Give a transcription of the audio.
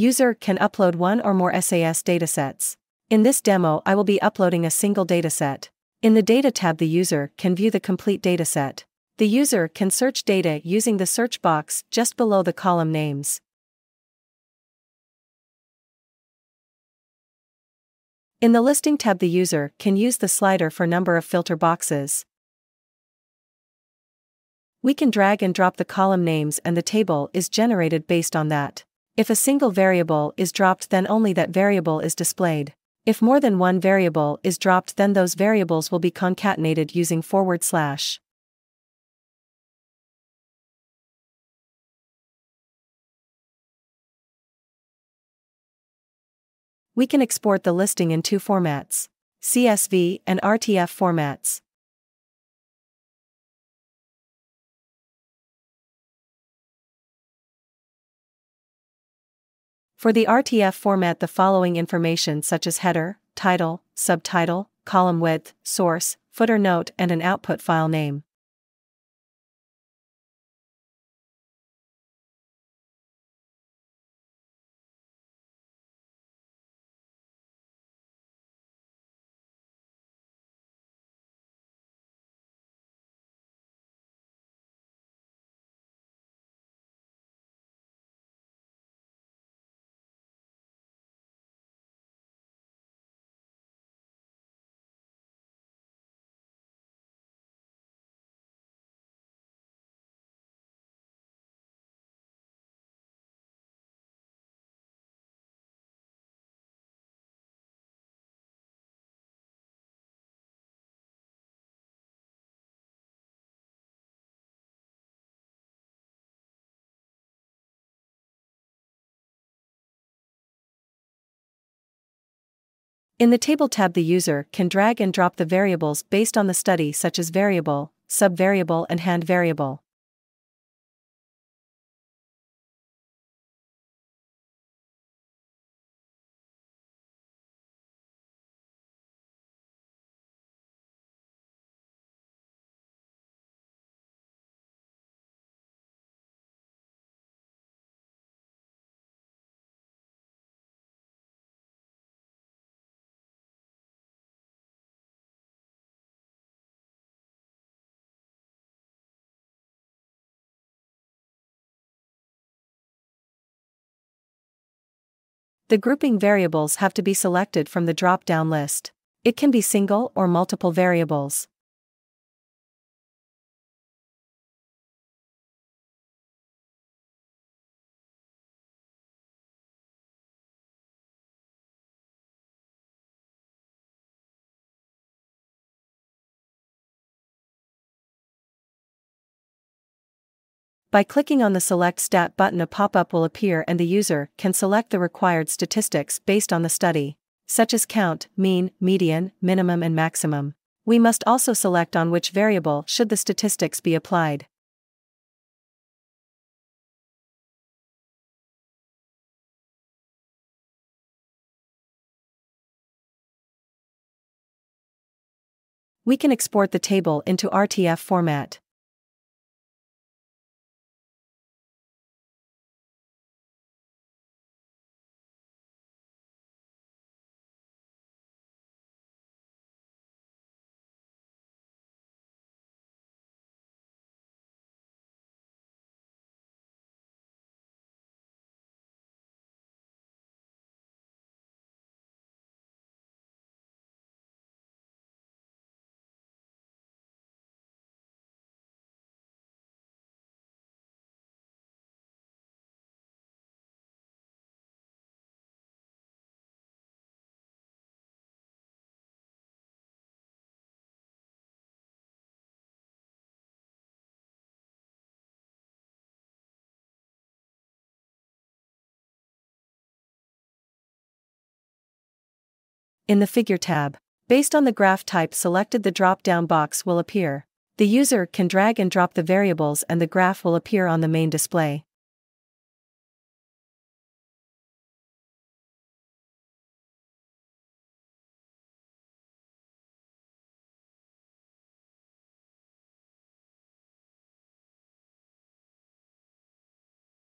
User can upload one or more SAS datasets. In this demo I will be uploading a single dataset. In the Data tab the user can view the complete dataset. The user can search data using the search box just below the column names. In the Listing tab the user can use the slider for number of filter boxes. We can drag and drop the column names and the table is generated based on that. If a single variable is dropped then only that variable is displayed. If more than one variable is dropped then those variables will be concatenated using forward slash. We can export the listing in two formats CSV and RTF formats. For the RTF format the following information such as header, title, subtitle, column width, source, footer note and an output file name. In the Table tab the user can drag and drop the variables based on the study such as variable, subvariable and hand variable. The grouping variables have to be selected from the drop-down list. It can be single or multiple variables. By clicking on the Select Stat button a pop-up will appear and the user can select the required statistics based on the study, such as count, mean, median, minimum and maximum. We must also select on which variable should the statistics be applied. We can export the table into RTF format. In the Figure tab, based on the graph type selected the drop-down box will appear. The user can drag and drop the variables and the graph will appear on the main display.